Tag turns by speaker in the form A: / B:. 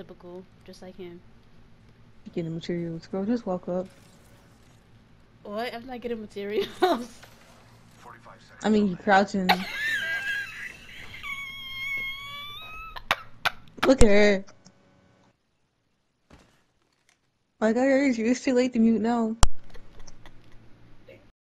A: Typical, just like him.
B: Getting materials. Girl, just walk up.
A: What? I'm not getting materials.
B: I mean, you crouching. Look at her. Like, I heard you. It's too late to mute now.